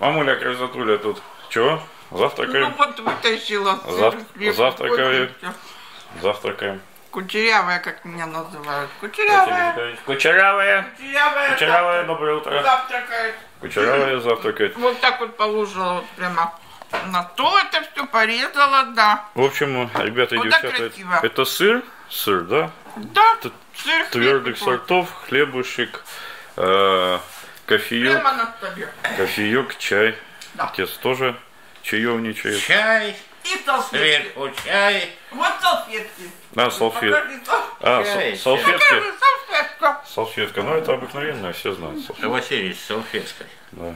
Мамуля красотуля тут. Чего? Завтракаем? Ну вот вытащила. Зав- всё. Завтракаем. Кучерявая, как меня называют. Кучерявая. Кучерявая. Кучерявая. Кучерявая, доброе утро. Завтракает. Кучерявая завтракает. Вот так вот положила вот прямо на то это все порезала, да. В общем, ребята и Вот девчата, красиво. это сыр, сыр, да? Да, Т- сыр, Твердых сортов, хлебушек, э, кофеек, Прямо на столе. кофеек, чай. Да. Отец тоже чаевничает. Чай, И салфетки. сверху чай. Вот салфетки. А, салфет. Покажи, сал- А, Чай, са- салфетки. Покажи салфетка. Салфетка, ну это обыкновенная, все знают. салфетка. Василий с салфеткой. Да.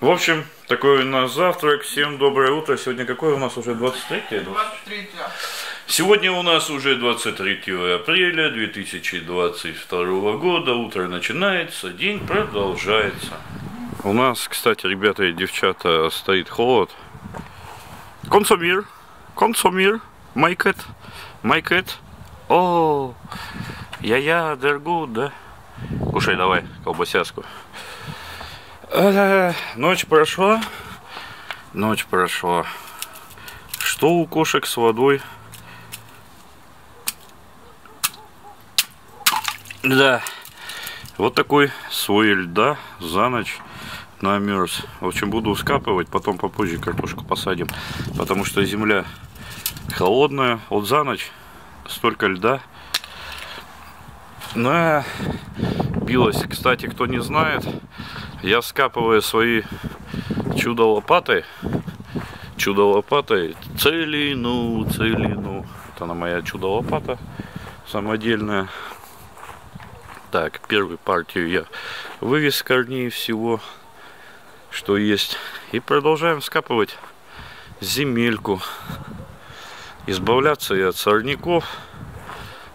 В общем, такой у нас завтрак. Всем доброе утро. Сегодня какое у нас уже 23 23 Сегодня у нас уже 23 апреля 2022 года. Утро начинается, день продолжается. У нас, кстати, ребята и девчата, стоит холод. Консумир. Консумир. Майкет. Майкет. О, я-я, дергу, да? Кушай давай колбасяску. Э, Ночь прошла. Ночь прошла. Что у кошек с водой? Да. Вот такой слой льда за ночь намерз. В общем, буду скапывать, потом попозже картошку посадим. Потому что земля холодная. Вот за ночь столько льда. На билась. Кстати, кто не знает, я скапываю свои чудо лопатой. Чудо лопатой целину, целину. Вот она моя чудо лопата самодельная. Так, первую партию я вывез корней всего, что есть. И продолжаем скапывать земельку. Избавляться и от сорняков.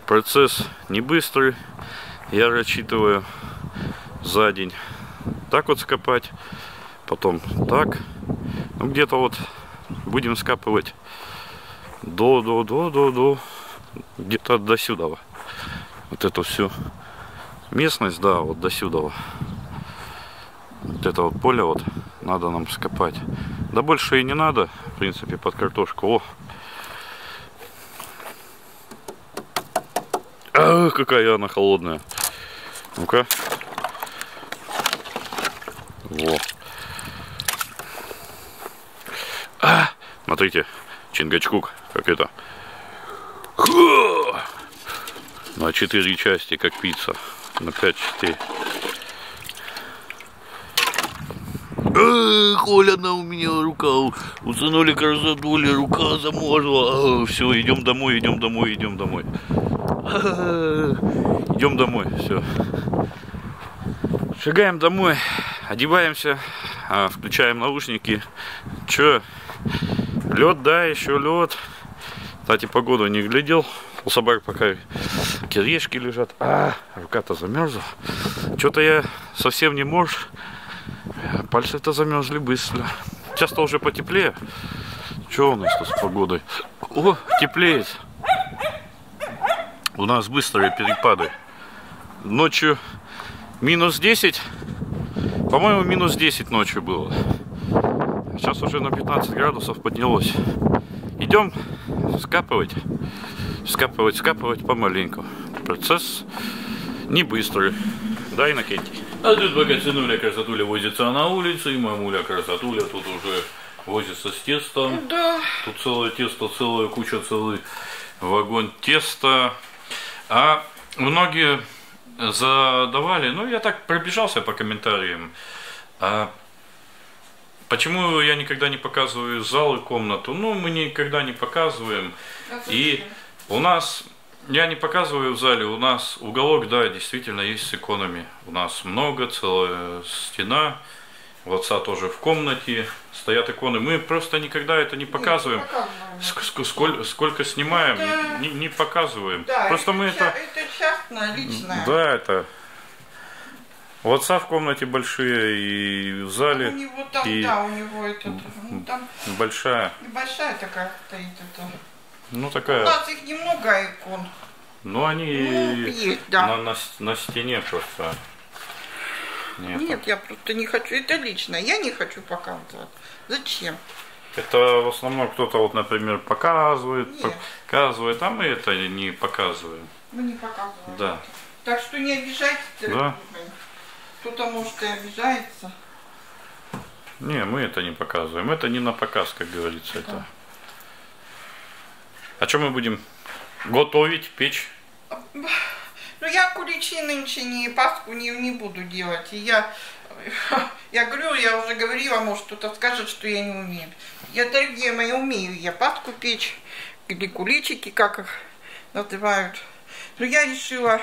Процесс не быстрый. Я рассчитываю за день так вот скопать. Потом так. Ну, где-то вот будем скапывать до, до, до, до, до. Где-то до сюда. Вот эту всю местность, да, вот до сюда. Вот это вот поле вот надо нам скопать. Да больше и не надо, в принципе, под картошку. О! А, какая она холодная. Ну-ка. Во. А, смотрите, Чингачкук, как это. Ха! На четыре части, как пицца. На пять частей. Эх, холодно у меня рука. Усынули красотули, рука замерзла. Все, идем домой, идем домой, идем домой. Идем домой, все. Шагаем домой, одеваемся, а, включаем наушники. Че? Лед, да, еще лед. Кстати, погоду не глядел. У собак пока кирешки лежат. А, рука-то замерзла. Что-то я совсем не морж. Пальцы-то замерзли быстро. Сейчас-то уже потеплее. Что у нас тут с погодой? О, теплеет. У нас быстрые перепады. Ночью минус 10. По-моему, минус 10 ночью было. Сейчас уже на 15 градусов поднялось. Идем скапывать. Скапывать, скапывать помаленьку. Процесс не быстрый. Да, Иннокентий? А тут пока сынуля красотуля возится на улице, и мамуля красотуля тут уже возится с тестом. Да. Тут целое тесто, целая куча, целый вагон теста. А многие задавали, ну я так пробежался по комментариям, а почему я никогда не показываю зал и комнату? Ну, мы никогда не показываем. И у нас, я не показываю в зале, у нас уголок, да, действительно есть с иконами. У нас много, целая стена. У отца тоже в комнате стоят иконы. Мы просто никогда это не показываем. показываем. Ск- ск- Сколько, сколько снимаем, Это- не, не показываем. Да, Просто мы ча- это... Это частное, личное. Да, это... У отца в комнате большие и в У зале него там, и да, у него этот, ну, там большая. небольшая такая стоит это. Ну У такая. нас их немного икон. Ну они Ну, есть, да. на, на, на стене просто. Нет. Нет, я просто не хочу. Это лично. Я не хочу показывать. Зачем? Это в основном кто-то, вот, например, показывает, Нет. показывает, а мы это не показываем. Мы не показываем. Да. Так что не обижайтесь, Да. Кто-то может и обижается. Не, мы это не показываем. Это не на показ, как говорится. Это. А что мы будем готовить, печь? Ну я куличи нынче не Пасху не, не буду делать. И я, я говорю, я уже говорила, может кто-то скажет, что я не умею. Я, дорогие мои, умею я Пасху печь, или куличики, как их называют. Но я решила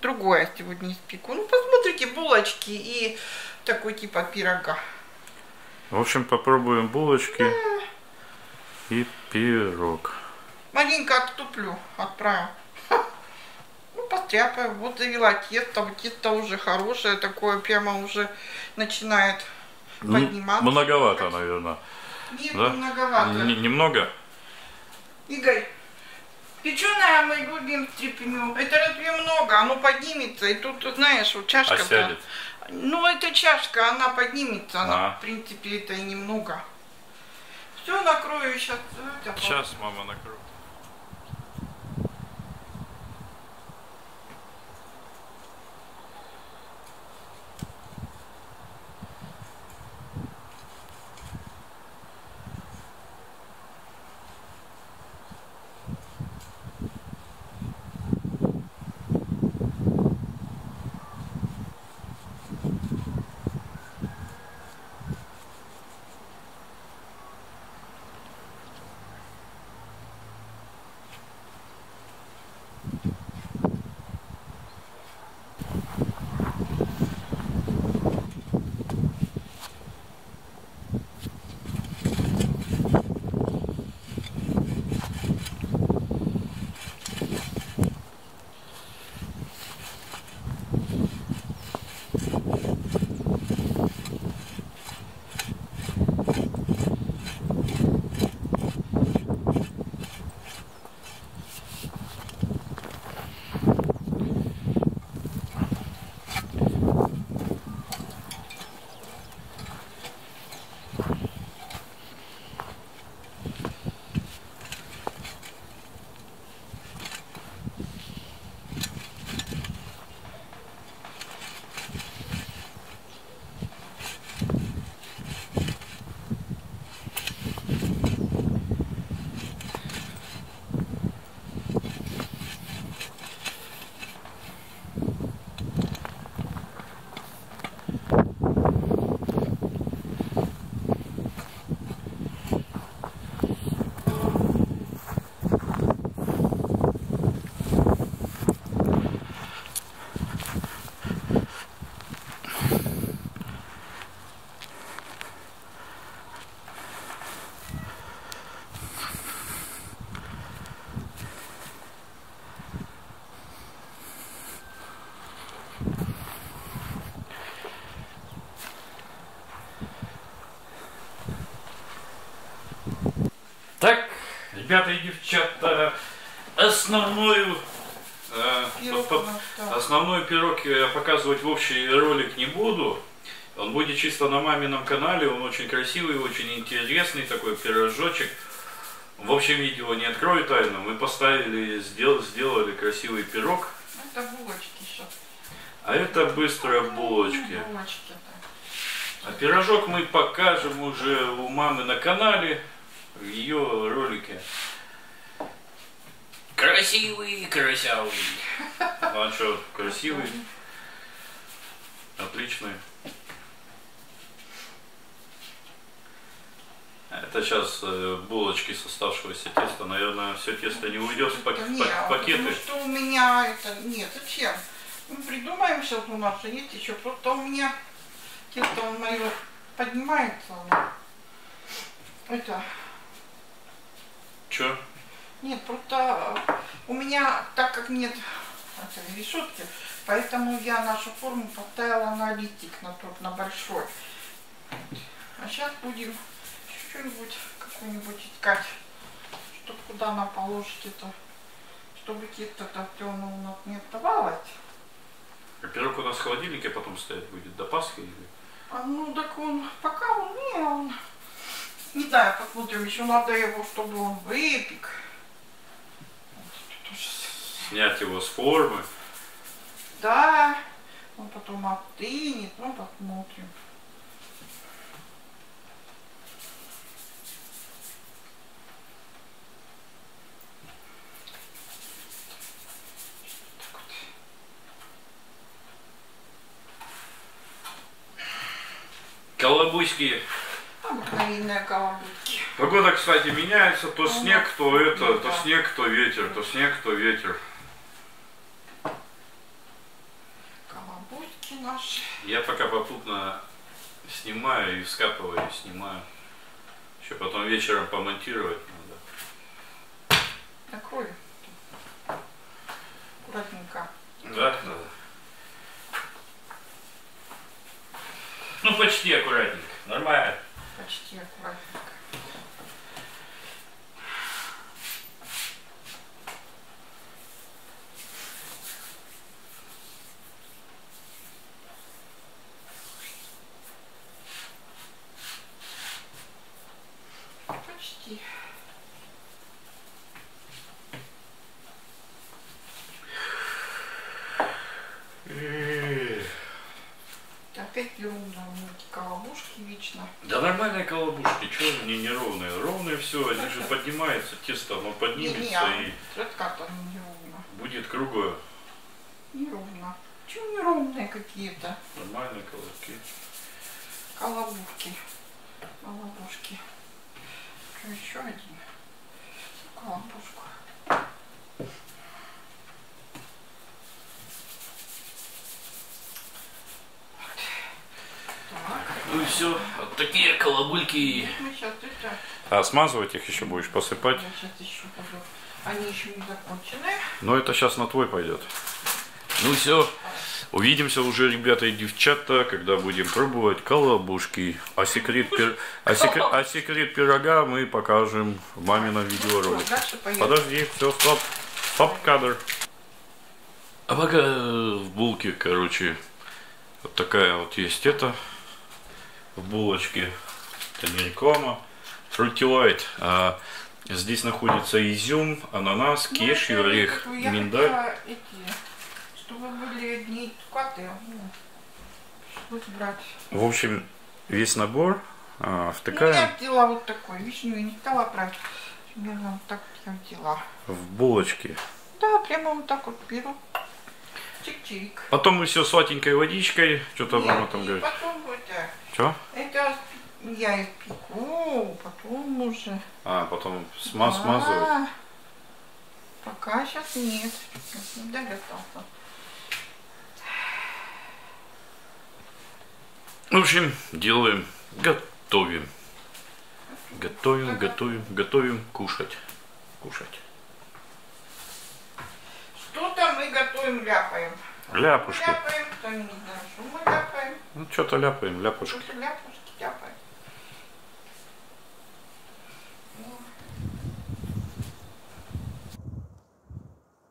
другое сегодня испеку. Ну, посмотрите, булочки и такой типа пирога. В общем, попробуем булочки и пирог. Маленько отступлю, отправим. Ха. Ну, постряпаю. Вот завела тесто. Тесто уже хорошее, такое прямо уже начинает подниматься. Многовато, наверное. Нет, Да? многовато. Н- немного? Игорь, печеное мы любим стряпню. Это разве много? Оно поднимется. И тут, знаешь, вот чашка. А сядет? Ну, эта чашка, она поднимется. Она, А. в принципе, это и немного. Все, накрою сейчас. Сейчас мама накроет. Ребята и девчата, основную э, Пирог по- у нас, да. основной пирог я показывать в общий ролик не буду. Он будет чисто на мамином канале, он очень красивый, очень интересный такой пирожочек. В общем видео не открою тайну, мы поставили, сделали, сделали красивый пирог, Это булочки сейчас. а это быстро булочки. Булочки, да. А пирожок мы покажем уже у мамы на канале, в ее ролике. Красивый, красивый. Ну а что, красивый, отличный. Это сейчас э, булочки с оставшегося теста. Наверное, все тесто не уйдет в, пак- Нет, пак- пакеты. потому что у меня это... Нет, зачем? Мы придумаем сейчас у нас, есть еще. Просто у меня тесто мое поднимается. Это... Че? Нет, просто э, у меня, так как нет решетки, поэтому я нашу форму поставила на листик, на тот, на большой. А сейчас будем что-нибудь, какую-нибудь искать, чтобы куда она положить это, чтобы тесто-то темно у нас не оставалось. А пирог у нас в холодильнике потом стоять будет до Пасхи или? А ну так он, пока он, не, он, не знаю, посмотрим, еще надо его, чтобы он выпек. Снять его с формы. Да, он потом остынет, ну посмотрим. Колобуйские. Обыкновенная колобутки. Погода, кстати, меняется. То Ну, снег, то это, ну то снег, то ветер, то снег, то ветер. Колобутки наши. Я пока попутно снимаю и скапываю, и снимаю. Еще потом вечером помонтировать надо. Накрой. Аккуратненько. Да, да. Ну, почти аккуратненько. Нормально. Почти аккуратненько. Почти. Опять неровно у эти колобушки вечно. Да нормальные колобушки, что они неровные? Ровные все, они же поднимаются, тесто оно поднимется не, и вот как-то оно неровно. будет круглое. Неровно. Чего неровные какие-то? Нормальные колобки. Колобушки. Колобушки. Что, еще один? Колобушку. Так, Ну и все, вот такие колобульки. мы сейчас. А смазывать их еще будешь, посыпать? Я сейчас еще буду... Они еще не закончены. Но это сейчас на твой пойдет. Ну все, увидимся уже, ребята и девчата, когда будем пробовать колобушки. А секрет, пир- а секрет, а секрет пирога мы покажем в мамином видеоролике. Дальше поедем. Подожди, все, стоп. Стоп, кадр. А пока в булке, короче, вот такая вот есть это в булочке. Это не реклама. Фрутилайт. А здесь находится изюм, ананас, Ну, кешью, это орех, я миндаль. хотела эти, чтобы были одни цукаты. Ну, пришлось брать. В общем, весь набор а, Ну, втыкаем я взяла вот такой. Вишню я не стала брать. Примерно вот так я взяла. в булочки. Да, прямо вот так вот беру. Чик-чик. Потом мы все сладенькой водичкой. Что-то мама там говорит. потом это, Что? это я испеку, потом уже. А, потом сма- смазывать. Пока сейчас нет. Не догадался. В общем, делаем, готовим. Готовим, готовим, готовим кушать. Кушать. Что-то мы готовим, ляпаем. Ляпушки. Ляпаем, то не знаю, что мы ляпаем. Ну, что-то ляпаем, ляпушки. Что-то ляпушки ляпаем.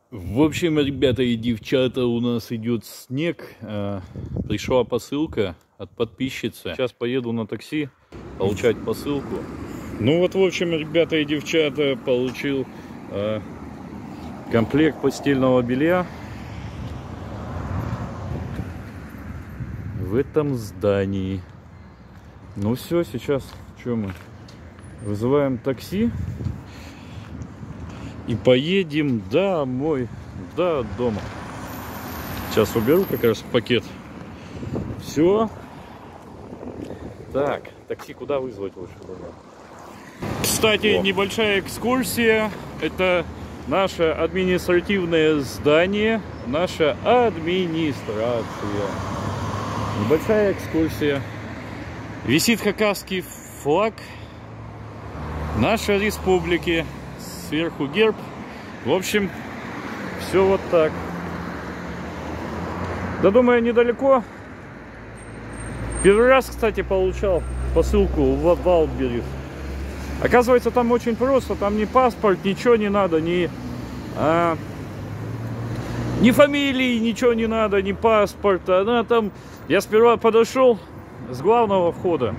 В общем, ребята и девчата, у нас идет снег. А, Пришла посылка от подписчицы. Сейчас поеду на такси получать посылку. Ну вот, в общем, ребята и девчата, получил а, комплект постельного белья. В этом здании. Ну все, сейчас что мы? Вызываем такси. И поедем домой, до дома. Сейчас уберу как раз пакет. Все. Так, такси куда вызвать лучше? Кстати, О. небольшая экскурсия. Это наше административное здание, наша администрация. Небольшая экскурсия. Висит хакасский флаг нашей республики. Сверху герб. В общем, все вот так. Да думаю, недалеко. Первый раз, кстати, получал посылку в Валберис. Оказывается, там очень просто. Там ни паспорт, ничего не надо, ни, а, Ни фамилии, ничего не надо, ни паспорта. Она там... Я сперва подошел с главного входа.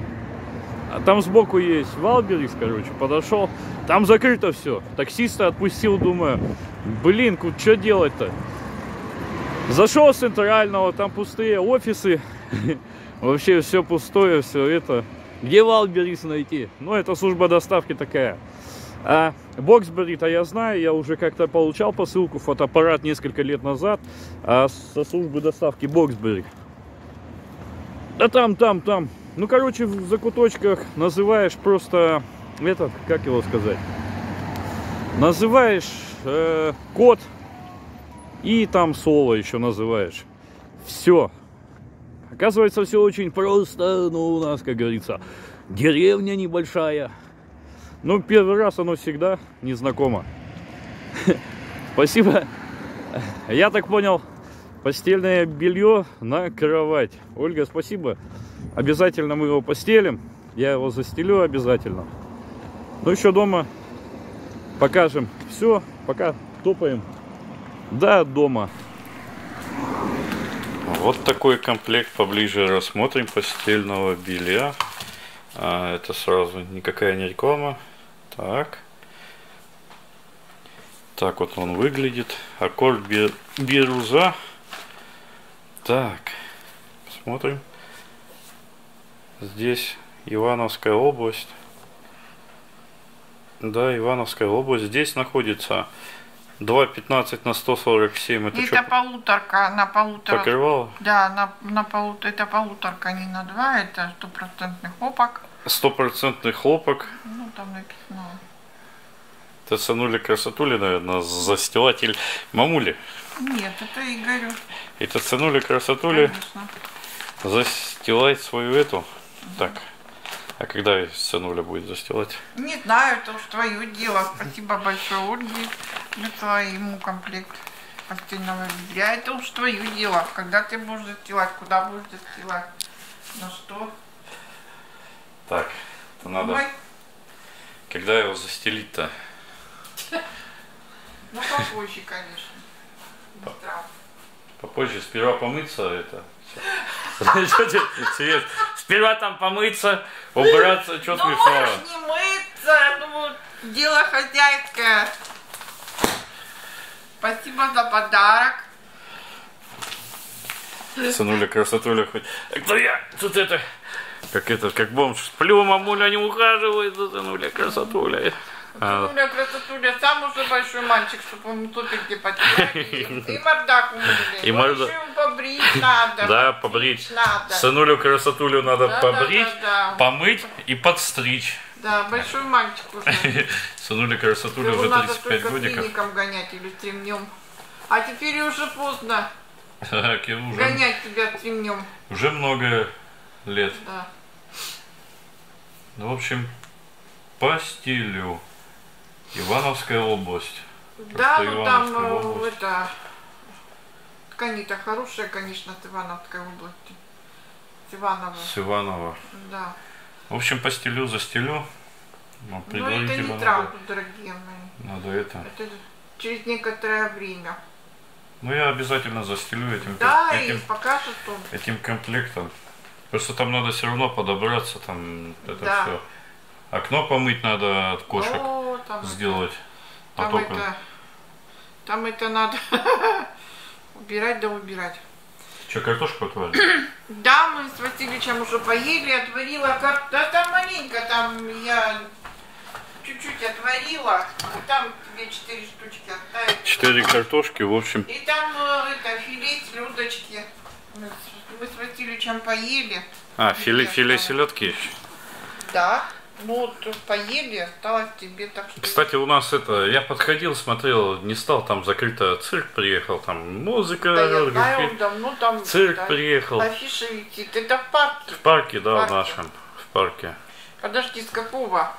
А там сбоку есть Wildberries, короче, подошел. Там закрыто все. Таксиста отпустил, думаю, блин, что делать-то? Зашел с центрального, там пустые офисы. Вообще все пустое, все это. Где Wildberries найти? Ну, это служба доставки такая. А Boxberry -то я знаю, я уже как-то получал посылку, фотоаппарат несколько лет назад, а со службы доставки Boxberry. Да там, там, там. Ну, короче, в закуточках называешь просто этот, как его сказать, называешь э, код и там соло еще называешь. Все. Оказывается, все очень просто, ну, у нас, как говорится, деревня небольшая. Ну, первый раз оно всегда незнакомо. Спасибо. Я так понял, постельное белье на кровать. Ольга, спасибо. Обязательно мы его постелим. Я его застелю обязательно. Ну, еще дома покажем. Все, пока топаем. Да, дома. Вот такой комплект поближе рассмотрим постельного белья. А, это сразу никакая не реклама. Так. Так вот он выглядит. Аккорд бирюза. Так. Посмотрим. Здесь Ивановская область. Да, Ивановская область. Здесь находится 2,15 на 147. Это, это полуторка, на полутора. Покрывало? Да, на, на полут, это полуторка, не на 2, это стопроцентный хлопок. Стопроцентный хлопок. Ну, там написано. Это сынули красотули, наверное, застилатель мамули. Нет, это Игорю. Это сынули красотули Конечно. застилать свою эту. Так. А когда сынуля будет застилать? Не знаю, это уж твое дело. Спасибо большое Ольге за твоему комплект постельного белья. Это уж твое дело. Когда ты будешь застилать, куда будешь застилать, на что. Так, то надо... Ой, Когда его застелить-то? ну попозже, конечно. Попозже сперва помыться это. Свет? Сперва там помыться, убраться, что Ну смешного? можешь не мыться, ну дело хозяйское. Спасибо за подарок. Сынуля красотуля хоть. А Кто я? Тут это. Как это, как бомж. Сплю, мамуля не ухаживает за сынуля красотуля. А, Сынуля, красотуля, сам уже большой мальчик, чтобы ему топики потирать. И мордаку мыли. И Ну, морда- еще ему побрить надо. Да, побрить. Надо. Сынулю красотулю надо Да, побрить, да, да, помыть и подстричь. Да, большой мальчик уже. Сынуля красотуля Его уже надо 35 только годиков. фиником гонять или стремнем. А теперь уже поздно Так, уже, гонять тебя стремнем. уже много лет. Да. Ну, в общем, по стилю. Ивановская область. Да, Просто ну там э, область. это ткани-то хорошая, конечно, с Ивановской области. С Иванова, С Иванова. да. В общем, по стилю за стилю. Ну, Но это не надо, сразу, дорогие мои. надо это. Это через некоторое время. Ну, я обязательно застелю этим, Да, и этим, покажет он. этим комплектом. Просто там надо все равно подобраться, там это Да. все. Окно помыть надо от кошек О, там сделать. А Там это, там это надо убирать да убирать. что, картошку отварить? Да, мы с Васильевичем уже поели, отварила кар... Да там маленько, там я чуть-чуть отварила, а там тебе четыре штучки оставить. Четыре картошки, в общем. И там э, это филе селедочки. Мы с, Васильевичем поели. А, филе, филе селедки еще. Да. Ну вот поели, осталось тебе так что. Кстати, у нас это, я подходил, смотрел, не стал, там закрыто, цирк приехал, там музыка, да, я знаю, фи- давно там цирк да, приехал. афиша висит. Это в парке. В парке, да, парке. в нашем, в парке. Подожди, с какого?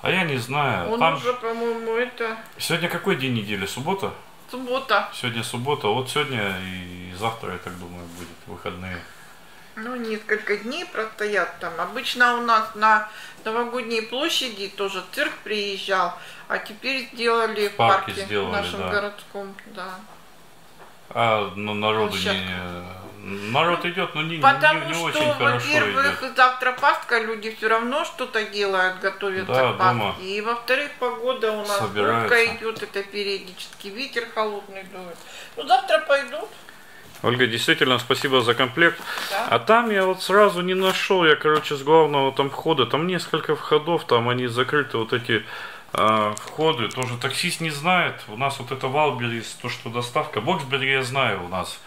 А я не знаю, Он там уже, по-моему, это сегодня какой день недели? Суббота? Суббота. Сегодня суббота, вот сегодня и завтра, я так думаю, будет выходные. Ну, несколько дней простоят там. Обычно у нас на новогодней площади тоже цирк приезжал, а теперь сделали в парке парке, сделали, нашем да. городском, да. А ну, народу Сейчас. не... Народ идет, но не, Потому не, не что, очень хорошо во-первых, идет. завтра Пасха, люди все равно что-то делают, готовятся Да, к Пасхе. дома. И во-вторых, погода у нас Собираются. идет, это периодически ветер холодный дует. Ну, завтра пойдут. Ольга, действительно, спасибо за комплект. Да. А там я вот сразу не нашел, я, короче, с главного там входа, там несколько входов, там они закрыты, вот эти а, входы, тоже таксист не знает. У нас вот это Валберис, то, что доставка, Боксбери я знаю у нас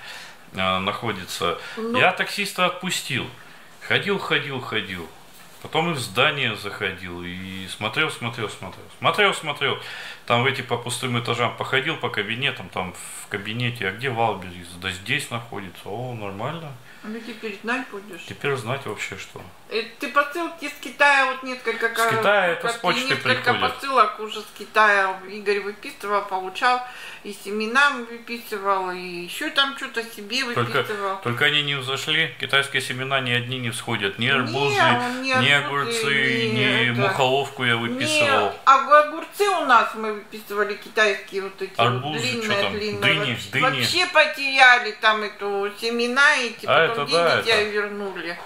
находится. Ну. Я таксиста отпустил. Ходил, ходил, ходил. Потом и в здание заходил и смотрел, смотрел, смотрел. Смотрел, смотрел. Там в эти по пустым этажам походил по кабинетам, там в кабинете, а где Валберис? Да здесь находится. О, нормально. Ну, теперь знать будешь. Теперь знать вообще что. Э, Ты посылки с Китая вот несколько С Китая это с и почты несколько приходят. посылок уже с Китая Игорь выписывал, получал, и семена выписывал, и еще там что-то себе Только, выписывал. только они не взошли, китайские семена ни одни не всходят. Ни арбузы, не ни огурцы, это. мухоловку я выписывал. Нет, а огурцы у нас мы выписывали китайские вот эти Арбузы, вот длинные, там, длинные. дыни, вообще, дыни. вообще потеряли там эту семена эти, А, потом это да, деньги это. тебе вернули.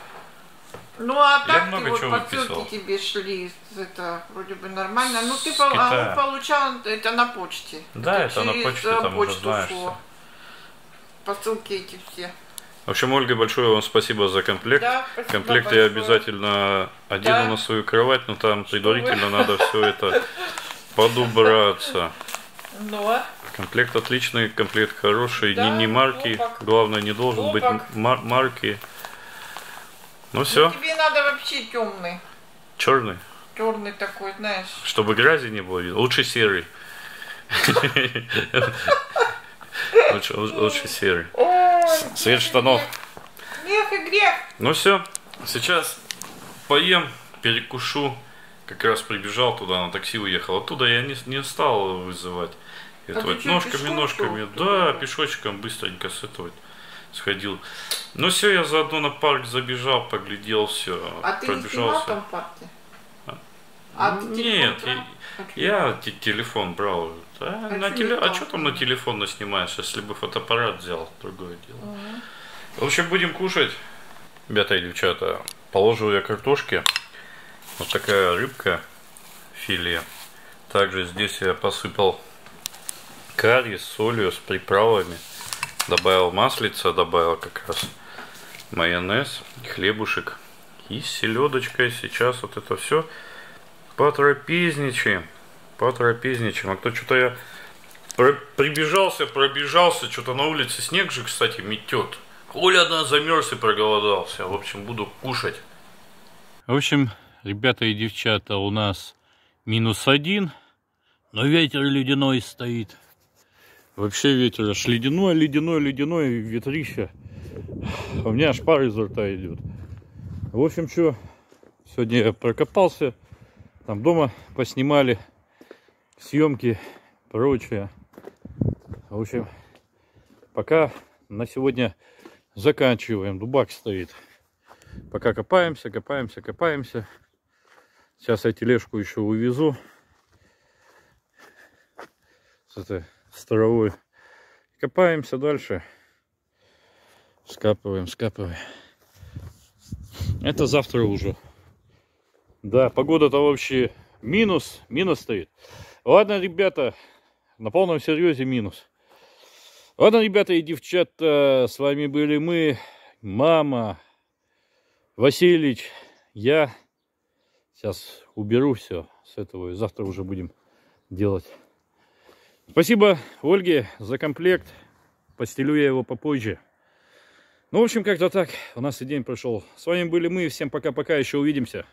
Ну а так ты много вот чего посылки выписывал. тебе шли, это вроде бы нормально. Ну ты пол- а получал это на почте. Да, это на через, почте, э, там уже знаешь шло. Посылки эти все. В общем, Ольга, большое вам спасибо за комплект. Да, спасибо Комплект я большое. обязательно одену Да. на свою кровать, но там предварительно надо все это подубраться. Ну, а? Комплект отличный, комплект хороший, Да, не, не марки. хлопок. Главное, не должен быть Хлопок. мар- марки. Ну Ну, все, тебе надо вообще темный. черный. Черный такой, знаешь. Чтобы грязи не было видно. Лучше серый. Лучше серый. Ой, Цвет штанов. грех и грех. Ну все, сейчас поем, перекушу. Как раз прибежал туда, на такси уехал. Оттуда я не, не стал вызывать. Это А вот ножками, ножками. Да, пешочком быстренько с этого сходил. Ну все, я заодно на парк забежал, поглядел все, А ты не снимал там парки? А ты Нет, я, я те- телефон брал. Да, А на теле- А что там на телефон наснимаешь, если бы фотоаппарат взял, другое дело. В общем, будем кушать. Ребята и девчата, положил я картошки. Вот такая рыбка, филе. Также здесь я посыпал карри с солью, с приправами. Добавил маслица, добавил как раз майонез, хлебушек и с селедочкой. Сейчас вот это все потрапезничаем. Потрапезничаем. А кто что-то я прибежался, пробежался, что-то на улице снег же, кстати, метет. Коля одна замерз и проголодался. В общем, буду кушать. В общем, ребята и девчата, у нас минус один, но ветер ледяной стоит. Вообще ветер аж ледяной, ледяной, ледяной, ветрище. У меня аж пар изо рта идет. В общем, что, сегодня я прокопался, там дома поснимали съемки, прочее. В общем, пока на сегодня заканчиваем. Дубак стоит. Пока копаемся, копаемся, копаемся. Сейчас я тележку еще увезу. С этой с травой. Копаемся дальше. Скапываем, скапываем. Это завтра уже. Да, погода-то вообще минус, минус стоит. Ладно, ребята, на полном серьезе минус. Ладно, ребята и девчата, с вами были мы, мама, Василич, я. Сейчас уберу все с этого и завтра уже будем делать. Спасибо Ольге за комплект. Постелю я его попозже. Ну, в общем, как-то так. У нас и день прошел. С вами были мы. Всем пока-пока. Еще увидимся.